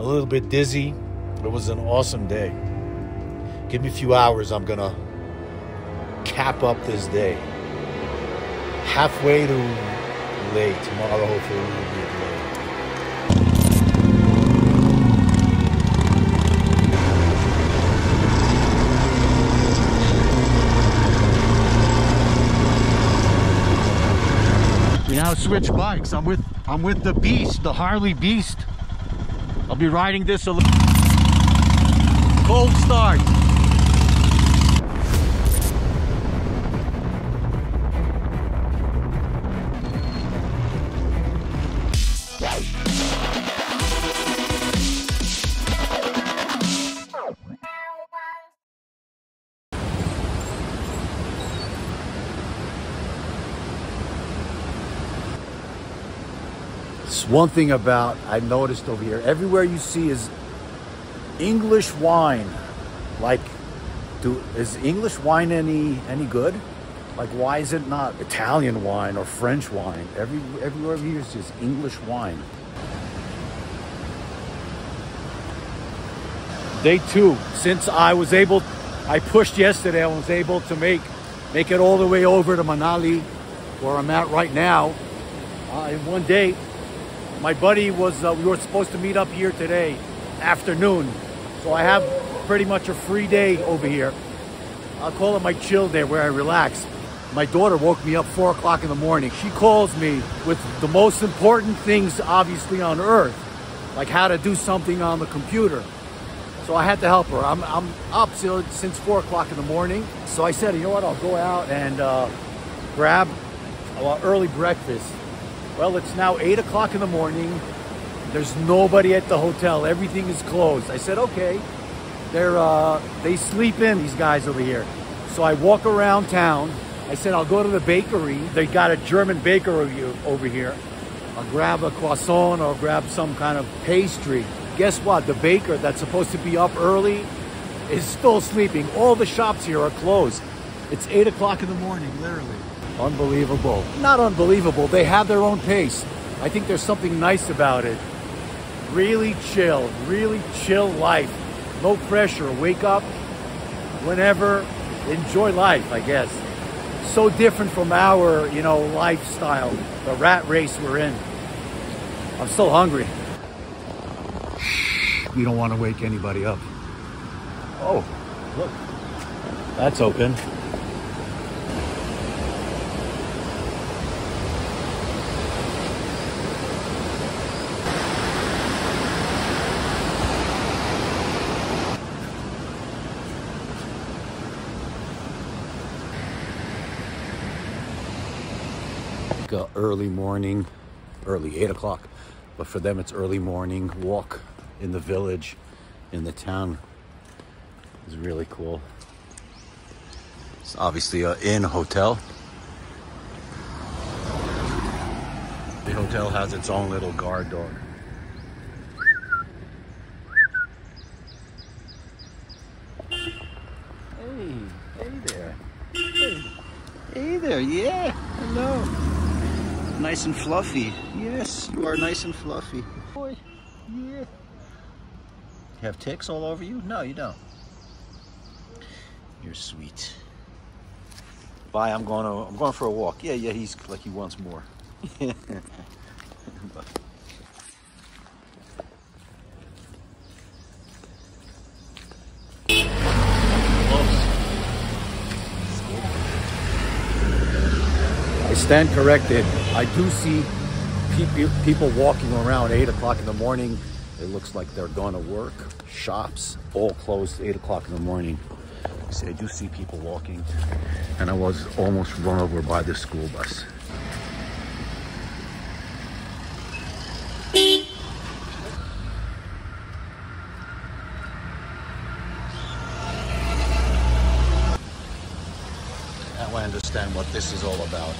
a little bit dizzy. It was an awesome day. Give me a few hours, I'm gonna cap up this day. Halfway to Leh. Tomorrow, hopefully, we'll be Leh. We now switch bikes. I'm with I'm with the Beast, the Harley Beast. I'll be riding this a little cold start. One thing about I noticed over here. Everywhere you see is English wine. Like, do is English wine any any good? Like, why is it not Italian wine or French wine? Every everywhere here is just English wine. Day two, since I was able, I pushed yesterday. I was able to make make it all the way over to Manali, where I'm at right now. Uh, in one day, my buddy was uh, we were supposed to meet up here today afternoon. So i have pretty much a free day over here. I'll call it my chill day where i relax. My daughter woke me up four o'clock in the morning. She calls me with the most important things obviously on earth like how to do something on the computer. So i had to help her. I'm, I'm up till, since four o'clock in the morning. So i said you know what? I'll go out and uh, grab uh, early breakfast well, it's now 8 o'clock in the morning. There's nobody at the hotel. Everything is closed. I said, okay. They're, uh, they sleep in, these guys over here. So I walk around town. I said, I'll go to the bakery. They got a German bakery over here. I'll grab a croissant or grab some kind of pastry. Guess what? The baker that's supposed to be up early is still sleeping. All the shops here are closed. It's 8 o'clock in the morning, literally. Unbelievable. Not unbelievable. They have their own pace. I think there's something nice about it. Really chill, really chill life. No pressure. Wake up whenever, enjoy life, I guess. So different from our, you know, lifestyle, the rat race we're in. I'm still hungry. We don't want to wake anybody up. Oh, look. That's open. Early morning, early eight o'clock, but for them it's early morning walk in the village, in the town. It's really cool. It's obviously a inn hotel. The hotel has its own little guard dog. Hey, hey there. Hey, hey there, yeah. Hello. Nice and fluffy. Yes, you are nice and fluffy. Boy, yeah. You have ticks all over you? No, you don't. You're sweet. Bye, I'm going to, I'm going for a walk. Yeah, yeah, he's like he wants more. Bye. I stand corrected. I do see pe- people walking around 8 o'clock in the morning. It looks like they're going to work. Shops all closed 8 o'clock in the morning. I do see people walking. And I was almost run over by the school bus. Now I understand what this is all about.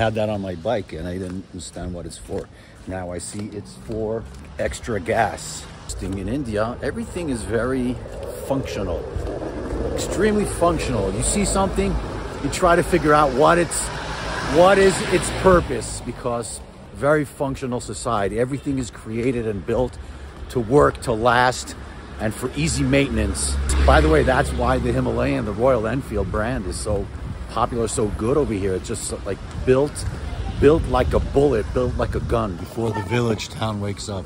Had that on my bike and I didn't understand what it's for. Now I see it's for extra gas. In India, everything is very functional, extremely functional. You see something, you try to figure out what it's, what is its purpose because very functional society. Everything is created and built to work, to last, and for easy maintenance. By the way, that's why the Himalayan, the Royal Enfield brand is so popular, so good over here. It's just like built, built like a bullet, built like a gun before the village town wakes up.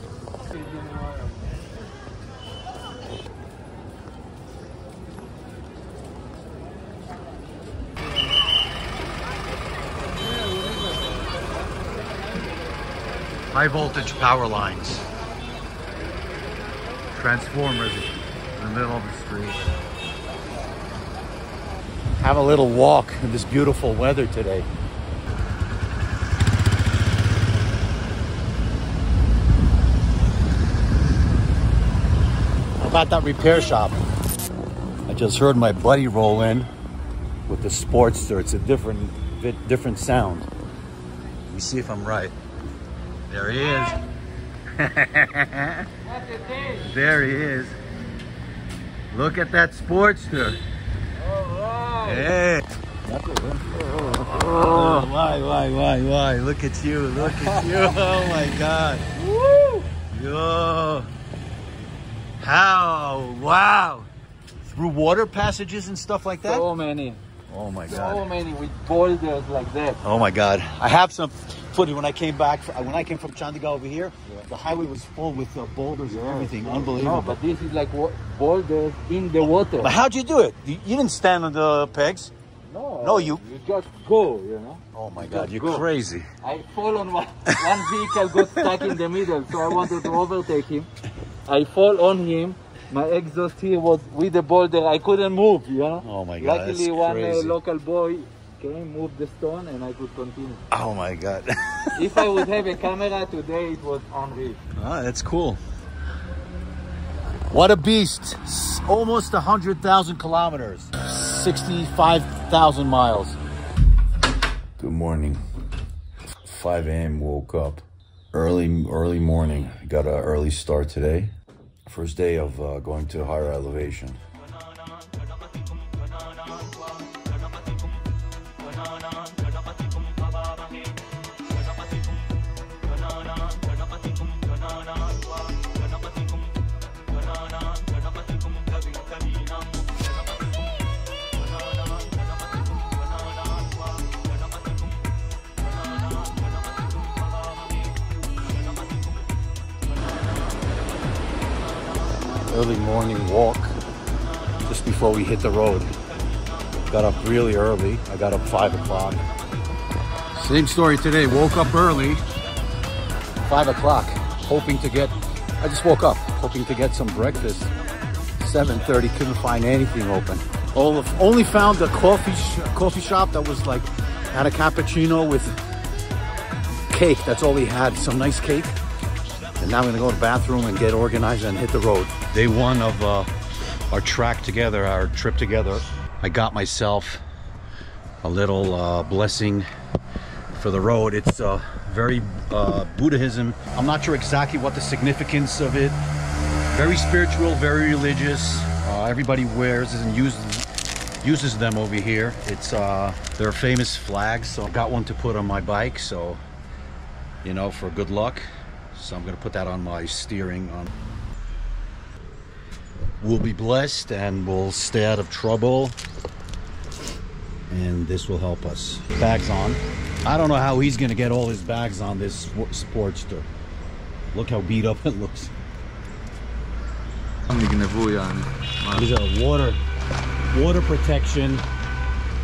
High voltage power lines. Transformers in the middle of the street. Have a little walk in this beautiful weather today. About that repair shop? I just heard my buddy roll in with the Sportster. It's a different, different sound. Let me see if I'm right. There he is. there he is. Look at that Sportster. Oh, hey. Oh, why, why, why, why? Look at you, look at you. Oh my God. Woo! Yo. How? Wow. Through water passages and stuff like that? So many. Oh my God. So many with boulders like that. Oh my God. I have some footage when I came back, when I came from Chandigarh over here, yeah. the highway was full with uh, boulders and everything. Unbelievable. No, but this is like boulders in the water. But how'd you do it? You, you didn't stand on the pegs? No. No, you. You just go, you know. Oh my you God, you're go. crazy. I fall on one, one vehicle got stuck in the middle, so I wanted to overtake him. I fall on him my exhaust here was with the boulder. I couldn't move, you know. Oh my god! Luckily, one uh, local boy came, moved the stone, and I could continue. Oh my god! if I would have a camera today, it was unreal. Ah, that's cool. What a beast! Almost a hundred thousand kilometers, sixty-five thousand miles. Good morning. 5 a.m. woke up early early morning got an early start today First day of uh, going to higher elevation. Before we hit the road. Got up really early. I got up five o'clock. Same story today. Woke up early, five o'clock, hoping to get, I just woke up, hoping to get some breakfast. 7.30, couldn't find anything open. Only found a coffee, sh coffee shop that was like, had a cappuccino with cake. That's all he had, some nice cake. And now I'm gonna go to the bathroom and get organized and hit the road. Day one of uh, our track together, our trip together. I got myself a little uh, blessing for the road. It's uh, very uh, Buddhism. I'm not sure exactly what the significance of it. Very spiritual, very religious. Uh, everybody wears and uses uses them over here. It's uh, they're famous flags, so I got one to put on my bike. So you know, for good luck. So I'm gonna put that on my steering. On. We'll be blessed and we'll stay out of trouble. And this will help us. Bags on. I don't know how he's gonna get all his bags on this Sportster. Look how beat up it looks. These are water, water protection.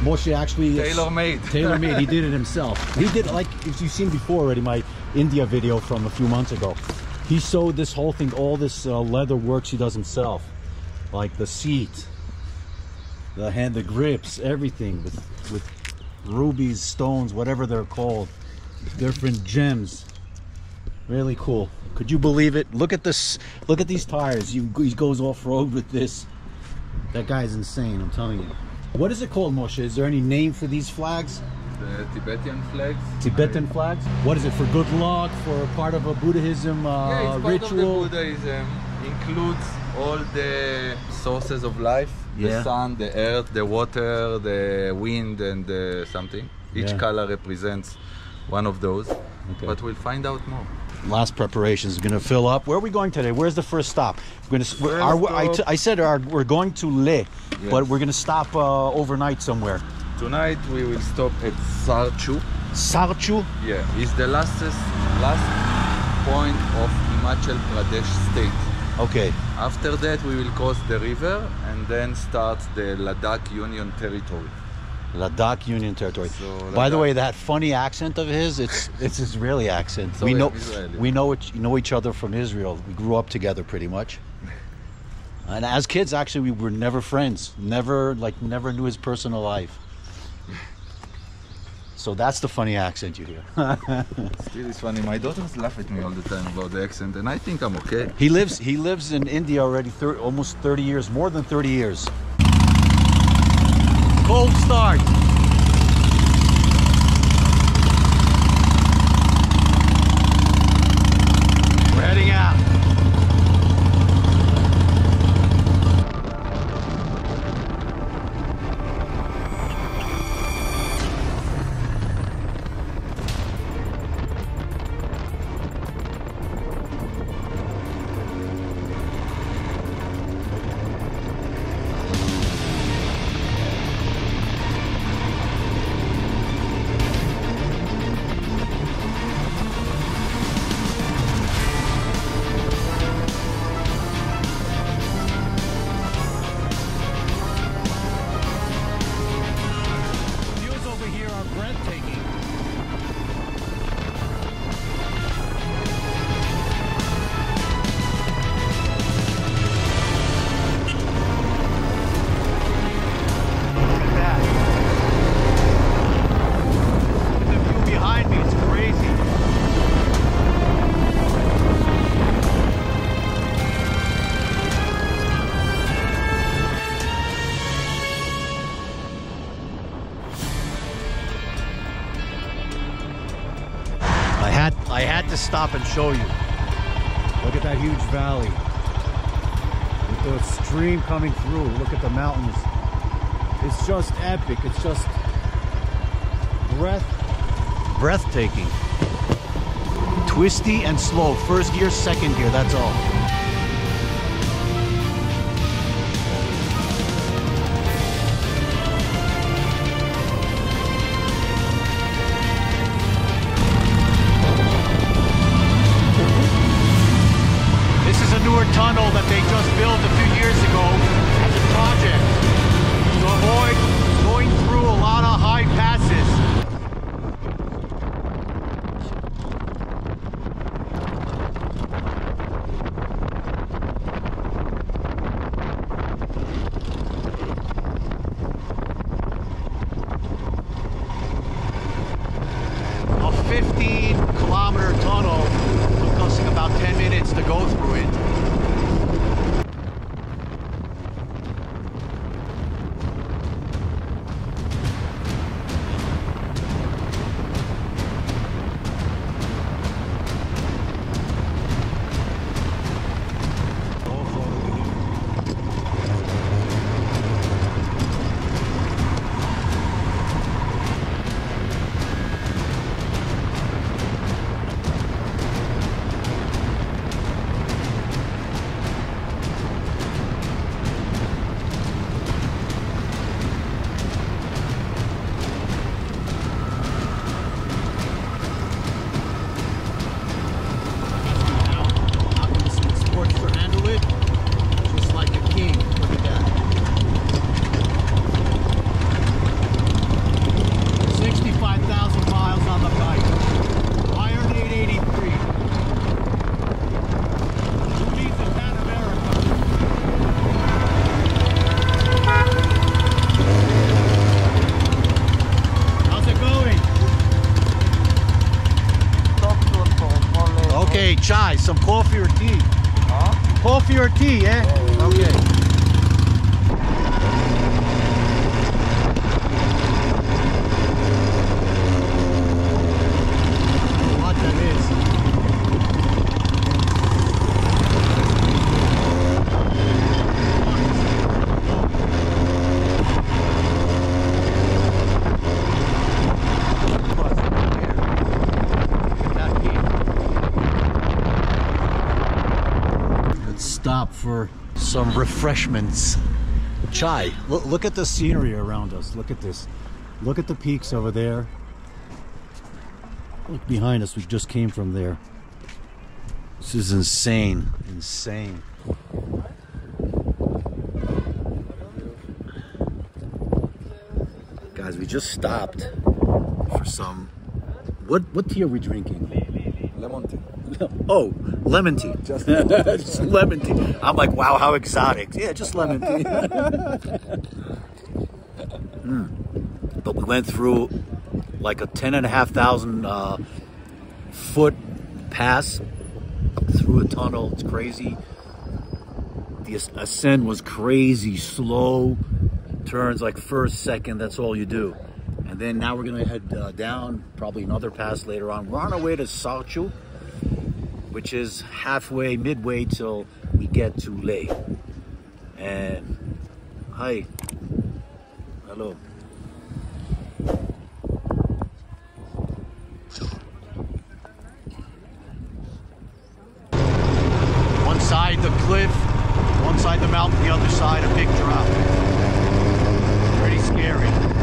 Moshe actually tailor made. Tailor made. He did it himself. He did like if you've seen before already my India video from a few months ago. He sewed this whole thing, all this uh, leather works he does himself, like the seat, the hand, the grips, everything with with rubies, stones, whatever they're called, different gems. Really cool. Could you believe it? Look at this. Look at these tires. he goes off road with this. That guy's insane. I'm telling you. What is it called, Moshe? Is there any name for these flags? The Tibetan flags. Tibetan flags? What is it, for good luck, for part of a Buddhism uh, yeah, it's ritual? Part of the Buddhism includes all the sources of life. Yeah. The sun, the earth, the water, the wind, and the something. Each yeah. color represents one of those. Okay. but we'll find out more. Last preparations are going to fill up. Where are we going today? Where's the first stop? We're going to. First Are, stop- I said our, we're going to Leh, but we're going to stop uh, overnight somewhere. Tonight we will stop at Sarchu. Sarchu. Yeah, it's the lastest last point of Himachal Pradesh state. Okay. After that, we will cross the river and then start the Ladakh Union Territory. Ladakh Union Territory. So, By the way, that funny accent of his, it's it's Israeli accent. So we know Israeli. we know each, know each other from Israel. We grew up together pretty much. And as kids, actually, we were never friends. Never like never knew his personal life. So that's the funny accent you hear. Still, it's funny. My daughters laugh at me all the time about the accent, and I think I'm okay. he lives he lives in India already thir- almost 30 years, more than 30 years. Cold start. Stop and show you. Look at that huge valley. With the stream coming through. Look at the mountains. It's just epic. It's just breath breathtaking. Twisty and slow. First gear, second gear, that's all. Stop for some refreshments. Chai, look, look at the scenery around us. Look at this. Look at the peaks over there. Look behind us. We just came from there. This is insane. Insane. Guys, we just stopped for some. What what tea are we drinking? Lemon tea. Oh, lemon tea. Just Just lemon tea. I'm like, wow, how exotic. Yeah, just lemon tea. Mm. But we went through like a ten and a half thousand uh, foot pass through a tunnel. It's crazy. The ascent was crazy, slow turns like first, second. That's all you do. And then now we're gonna head uh, down, probably another pass later on. We're on our way to Sarchu, which is halfway, midway till we get to Leh. And hi, hello. One side the cliff, one side the mountain, the other side a big drop. Pretty scary.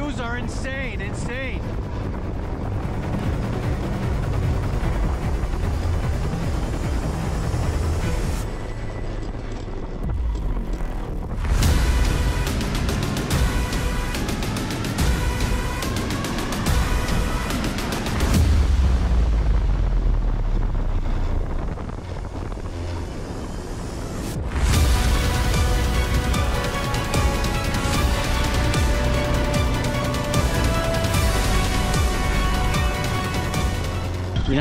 Views are insane, insane.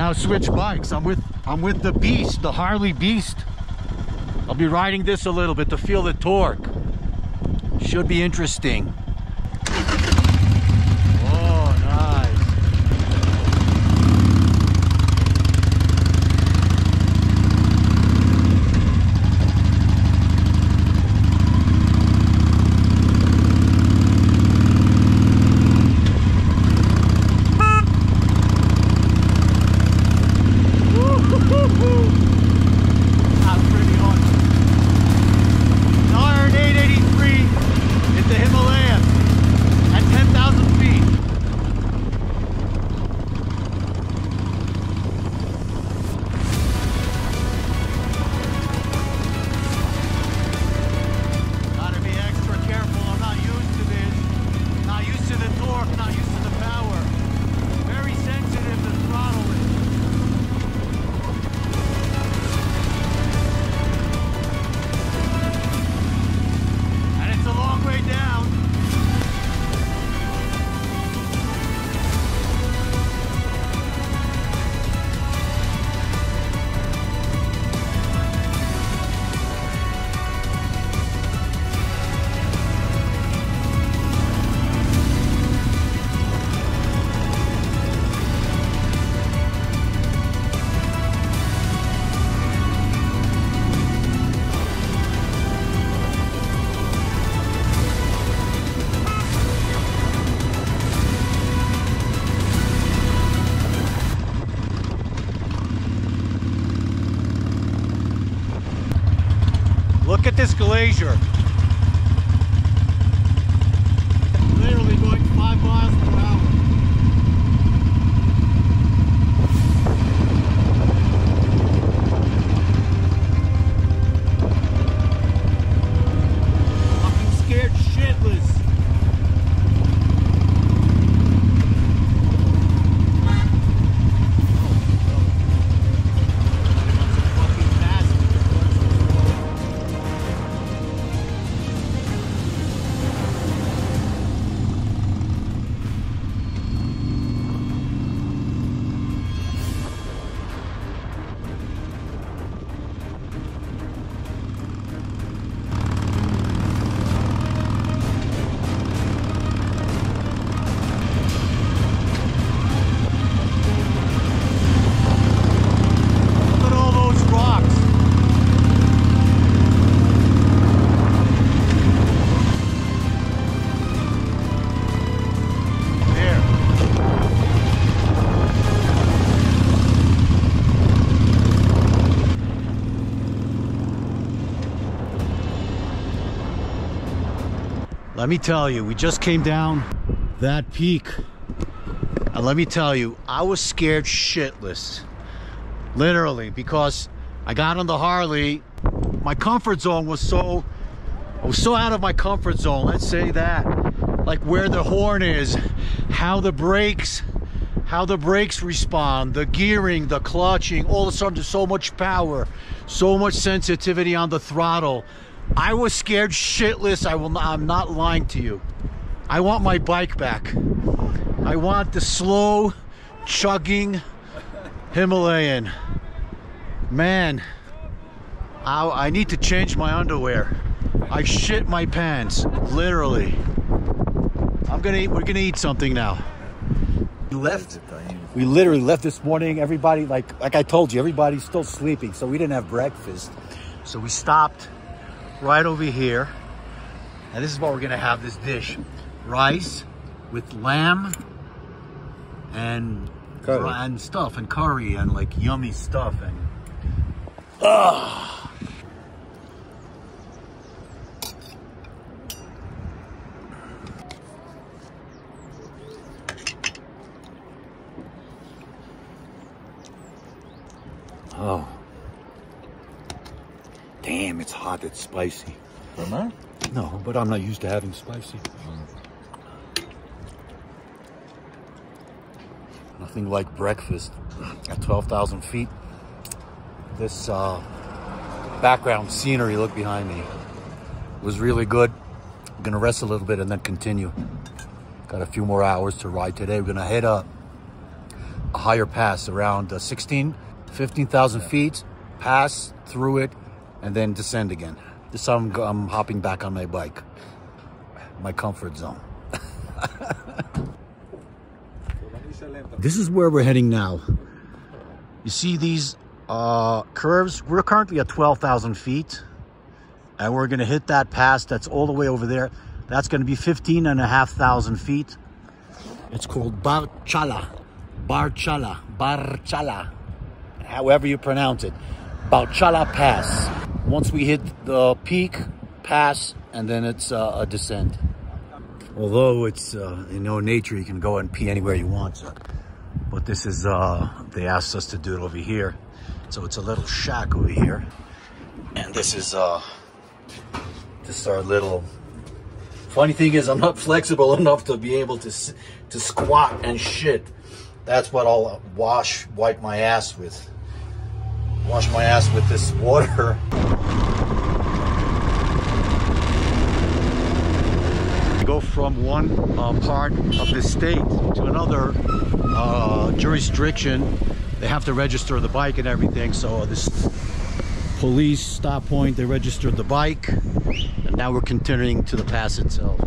Now switch bikes. I'm with I'm with the Beast, the Harley Beast. I'll be riding this a little bit to feel the torque. Should be interesting. At Let me tell you, we just came down that peak. And let me tell you, I was scared shitless. Literally because i got on the harley. My comfort zone was so i was so out of my comfort zone let's say that. Like where the horn is how the brakes how the brakes respond the gearing the clutching all of a sudden there's so much power so much sensitivity on the throttle i was scared shitless i will not, i'm not lying to you i want my bike back i want the slow chugging Himalayan. Man, I, I need to change my underwear. I shit my pants, literally. I'm gonna eat, we're gonna eat something now. We left, we literally left this morning. Everybody, like, like I told you, everybody's still sleeping, so we didn't have breakfast. So we stopped right over here. And this is what we're gonna have this dish. Rice with lamb and Curry. and stuff and curry and like yummy stuff and ah. Oh. Damn, it's hot, it's spicy. Vraiment? No, but I'm not used to having spicy. Nothing like breakfast at 12,000 feet. This uh, background scenery, look behind me, was really good. I'm gonna rest a little bit and then continue. Got a few more hours to ride today. We're gonna head up a higher pass around uh, 16, 15,000 feet, pass through it, and then descend again. This time I'm, I'm hopping back on my bike, my comfort zone. This is where we're heading now. You see these uh, curves? We're currently at 12,000 feet and we're gonna hit that pass that's all the way over there. That's gonna be 15 and a half thousand feet. It's called Barchala, Barchala, Barchala, however you pronounce it. Barchala Pass. Once we hit the peak, pass, and then it's uh, a descent. Although it's, uh, know, nature, you can go and pee anywhere you want. But this is, uh, they asked us to do it over here. So it's a little shack over here. And this is, uh, just our little, funny thing is I'm not flexible enough to be able to, to squat and shit. That's what I'll wash, wipe my ass with. Wash my ass with this water. go from one uh, part of the state to another uh, jurisdiction. They have to register the bike and everything. So this police stop point, they registered the bike, and now we're continuing to the pass itself.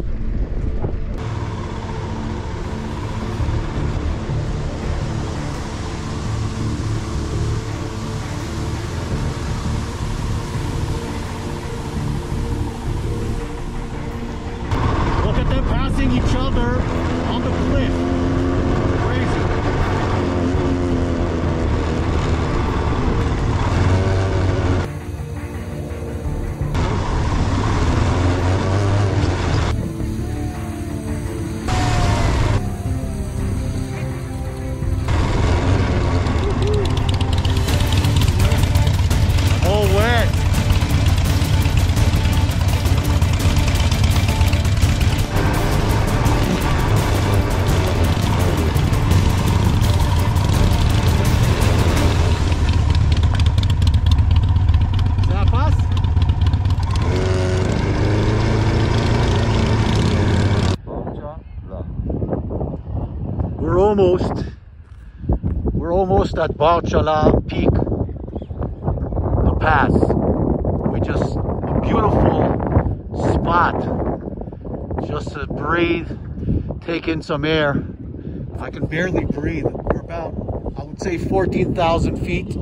We're almost at Barchala Peak, the pass. We just, a beautiful spot, just to breathe, take in some air. I can barely breathe. We're about, I would say 14,000 feet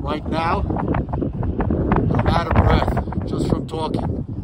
right now. I'm out of breath just from talking.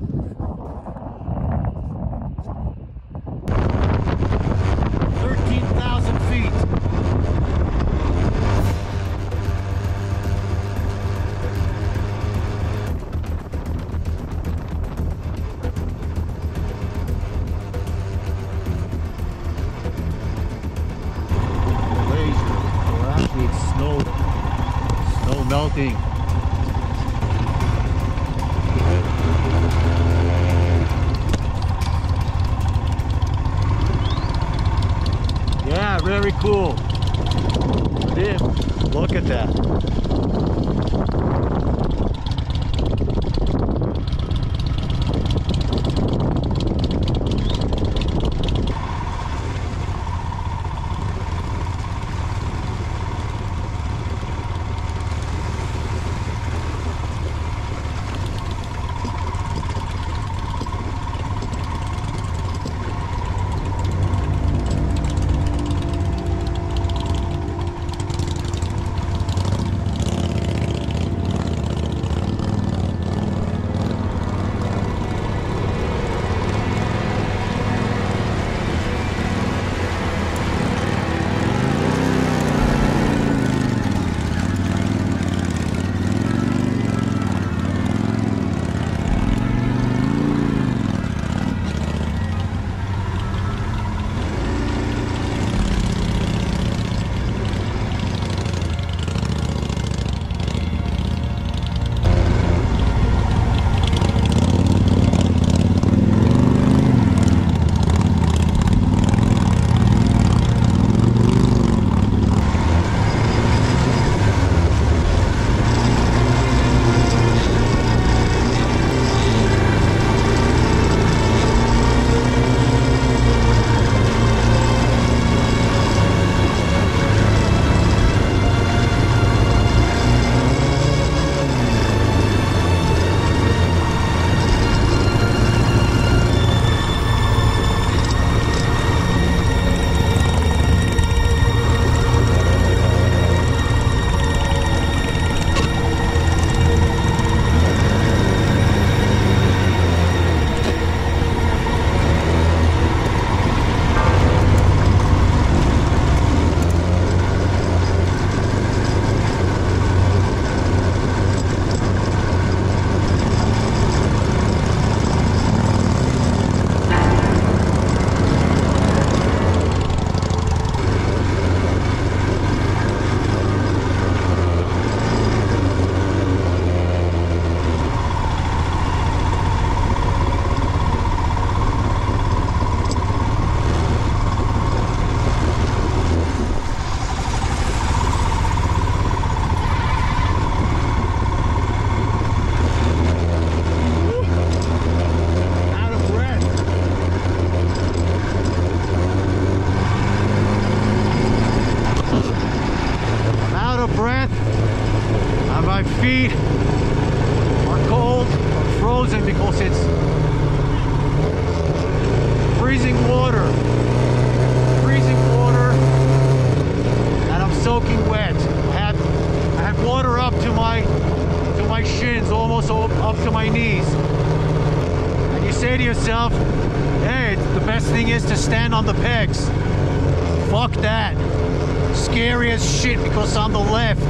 Scary as shit because on the left,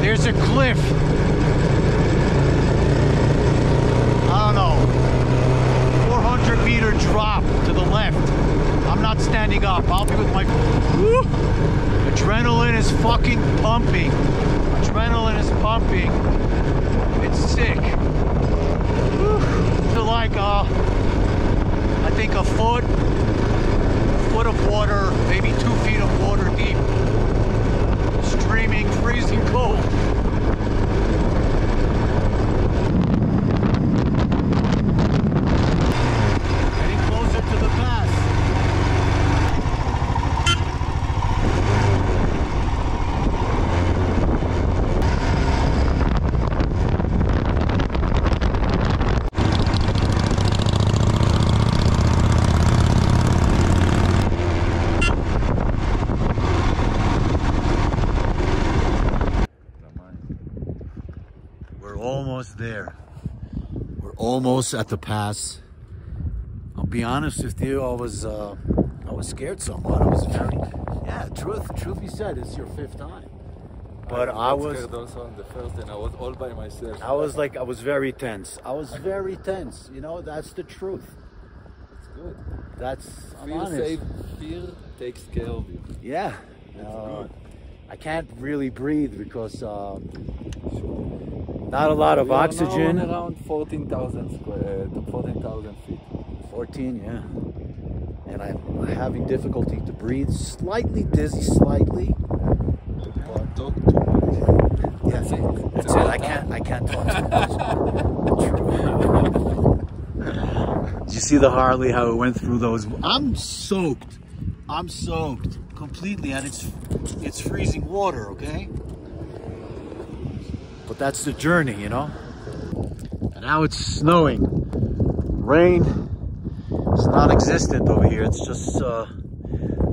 there's a cliff. I don't know. 400 meter drop to the left. I'm not standing up. I'll be with my. Woo! Adrenaline is fucking pumping. Adrenaline is pumping. It's sick. To like uh, I think a foot, a foot of water, maybe two feet of water deep, streaming, freezing cold. Getting closer to the pass. Almost at the pass. I'll be honest with you, I was uh, I was scared somewhat. I was very yeah. Truth, truth be said, it's your fifth time. But I, was also on the first, and I was all by myself. I was like I was very tense. I was very tense. You know, that's the truth. It's good. That's I'm Fear, honest. save, fear takes care of you. Yeah. That's Uh, good. I can't really breathe because um, not a lot of We are now oxygen. around 14,000 square, uh, 14,000 feet. 14, yeah. And I'm having difficulty to breathe, slightly dizzy, slightly. But Talk too much. yeah, That's it. That's it. I can't, I can't talk too much. True. Did you see the Harley? How it went through those? I'm soaked. I'm soaked completely, and it's it's freezing water. Okay. But that's the journey, you know. And now it's snowing. Rain is non-existent over here. It's just uh,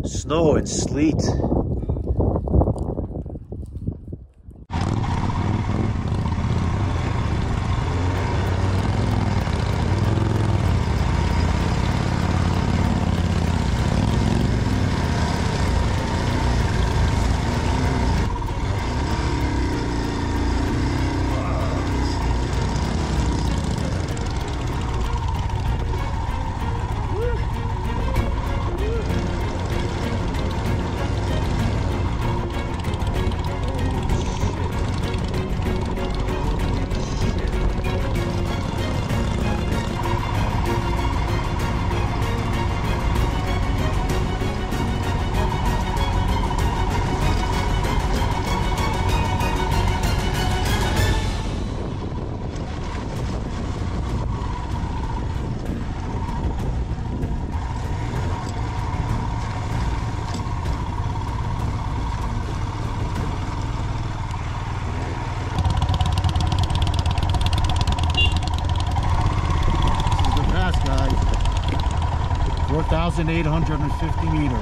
snow and sleet. 4,850 meters.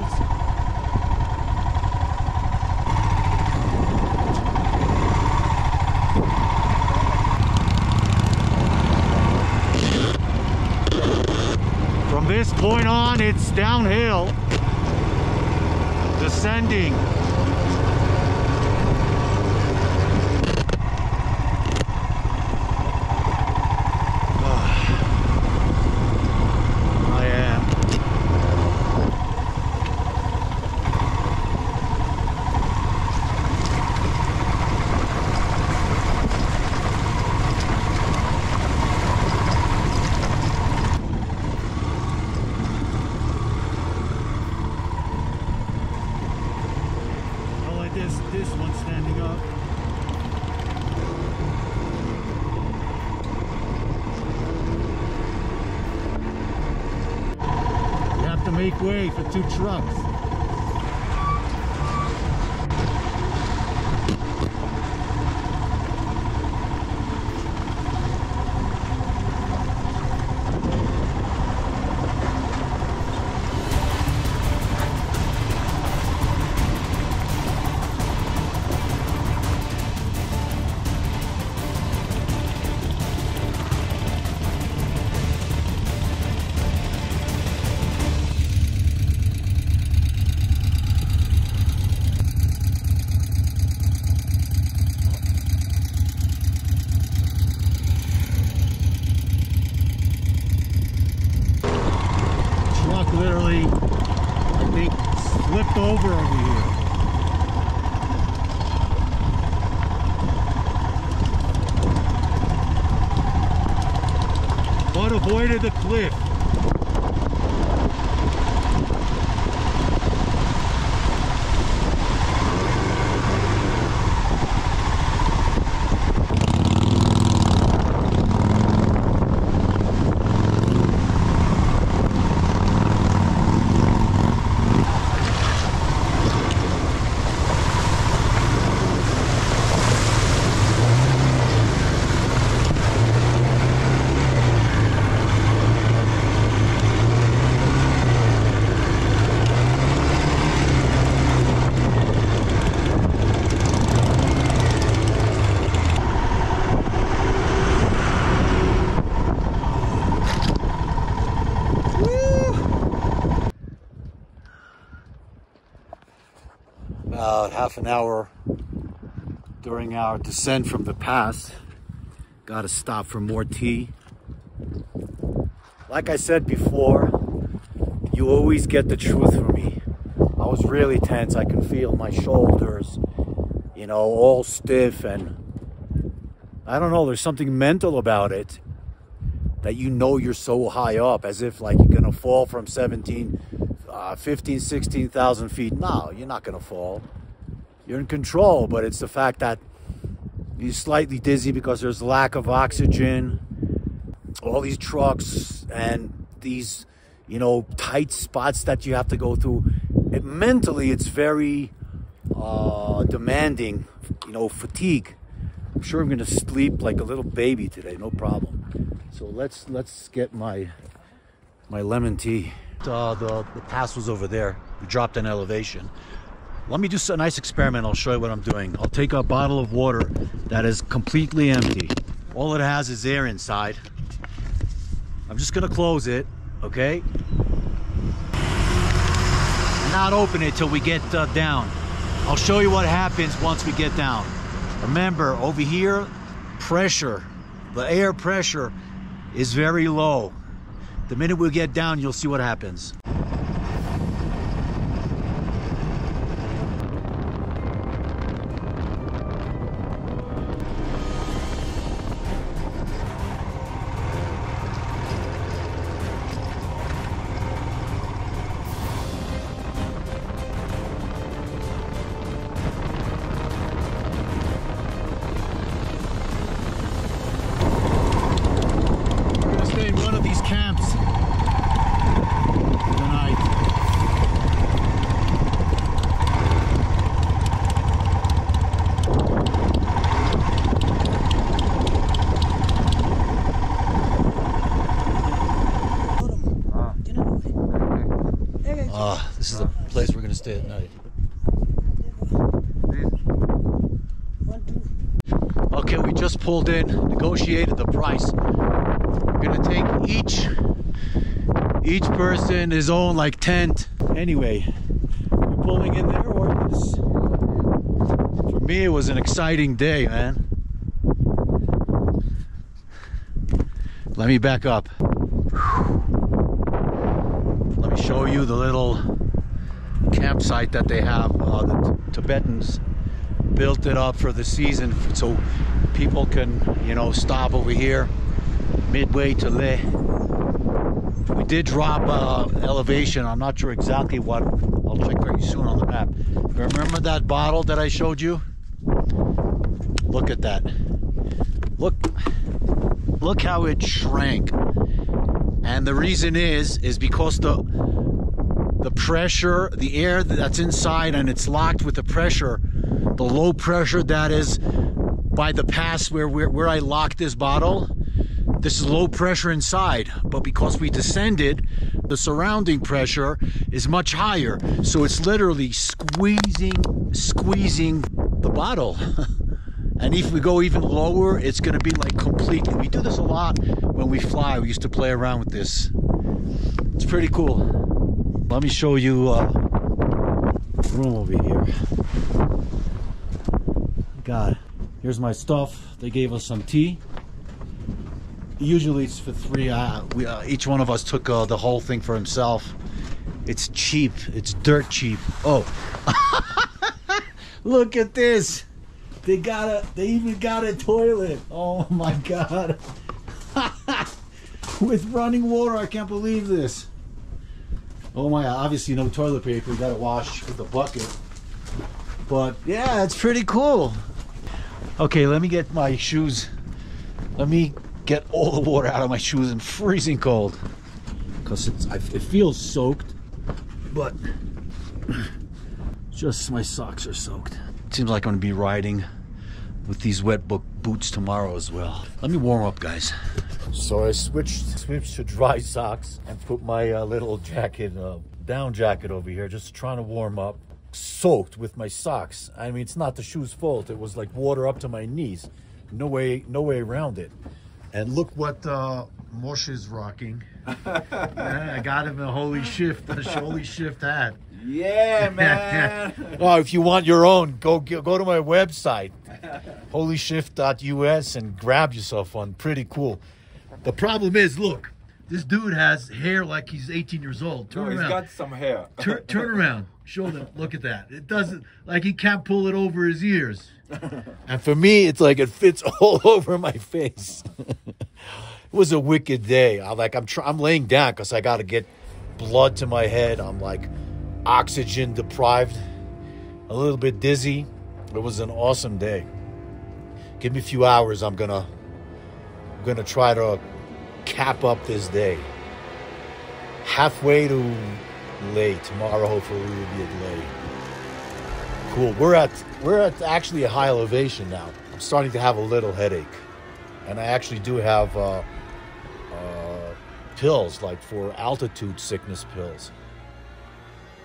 From this point on, it's downhill, descending. I am. Oh, like this, this one standing up. You have to make way for two trucks. Half an hour during our descent from the pass. Got to stop for more tea. Like I said before, you always get the truth from me. I was really tense. I can feel my shoulders, you know, all stiff and I don't know, there's something mental about it that you know you're so high up as if like you're going to fall from 17 uh, 15, 16,000 feet. No, you're not going to fall. You're in control, but it's the fact that you're slightly dizzy because there's lack of oxygen. All these trucks and these, you know, tight spots that you have to go through. It, mentally, it's very uh, demanding, you know, fatigue. I'm sure I'm going to sleep like a little baby today, no problem. So let's let's get my my lemon tea uh, the, the pass was over there. We dropped an elevation. Let me do a nice experiment. I'll show you what I'm doing. I'll take a bottle of water that is completely empty. All it has is air inside. I'm just gonna close it, okay? Not open it till we get uh, down. I'll show you what happens once we get down. Remember, over here, pressure, the air pressure is very low. The minute we get down, you'll see what happens. Pulled in, negotiated the price. We're gonna take each each person his own like tent. Anyway, we're pulling in there for me it was an exciting day, man. Let me back up. Let me show you the little campsite that they have. Uh, the Tibetans built it up for the season so people can, you know, stop over here midway to Leh. We did drop uh, elevation. I'm not sure exactly what. I'll check very soon on the map. Remember that bottle that I showed you? Look at that. Look, look how it shrank. And the reason is, is because the the pressure, the air that's inside and it's locked with the pressure, the low pressure that is by the pass where, where, where I locked this bottle, this is low pressure inside, but because we descended, the surrounding pressure is much higher. So it's literally squeezing, squeezing the bottle. and if we go even lower, it's gonna be like completely, we do this a lot when we fly. We used to play around with this. It's pretty cool. Let me show you uh, room over here. Here's my stuff. They gave us some tea. Usually it's for three. Uh, we, uh, each one of us took uh, the whole thing for himself. It's cheap. It's dirt cheap. Oh, look at this. They got a. They even got a toilet. Oh my God. With running water, I can't believe this. Oh my, obviously no toilet paper. You gotta wash with a bucket. But yeah, it's pretty cool. Okay, let me get my shoes. Let me get all the water out of my shoes. I'm freezing cold. Because it feels soaked. But just my socks are soaked. Seems like I'm gonna be riding with these wet book boots tomorrow as well. Let me warm up, guys. So I switched, switched to dry socks and put my uh, little jacket, uh, down jacket over here, just trying to warm up. Soaked with my socks. I mean, it's not the shoe's fault. It was like water up to my knees. No way, no way around it. And look what uh, is rocking. I got him a holy shift, a holy shift hat. Yeah, man. Oh, if you want your own, go go to my website, holyshift.us, and grab yourself one. Pretty cool. The problem is, look, this dude has hair like he's 18 years old. Turn no, he's around. got some hair. turn, turn around. Show them. Look at that. It doesn't like he can't pull it over his ears. And for me, it's like it fits all over my face. it was a wicked day. I like I'm try, I'm laying down because I got to get blood to my head. I'm like oxygen deprived, a little bit dizzy. It was an awesome day. Give me a few hours. I'm gonna I'm gonna try to cap up this day. Halfway to Leh tomorrow. Hopefully, we'll be at Leh. Cool. We're at we're at actually a high elevation now. I'm starting to have a little headache, and I actually do have uh, uh, pills like for altitude sickness pills.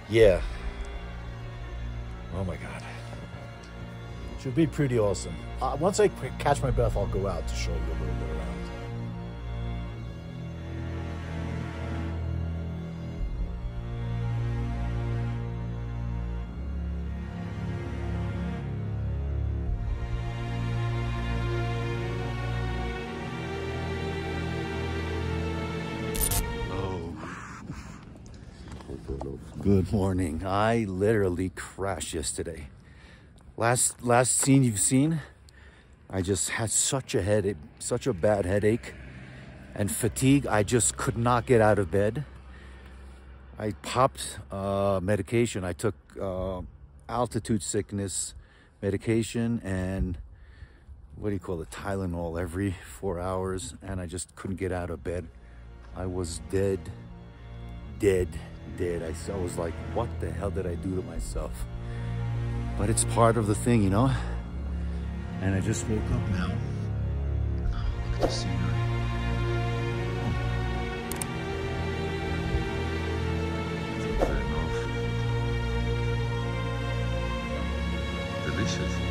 Yeah. Oh my god. Should be pretty awesome. Uh, once I catch my breath, I'll go out to show you a little bit Good morning. I literally crashed yesterday. Last last scene you've seen, I just had such a headache, such a bad headache and fatigue. I just could not get out of bed. I popped uh, medication. I took uh, altitude sickness medication and what do you call it, Tylenol every four hours, and I just couldn't get out of bed. I was dead, dead, dead. I, I was like, what the hell did I do to myself? But it's part of the thing, you know? And I just woke up now. Oh, look at the scenery. Delicious.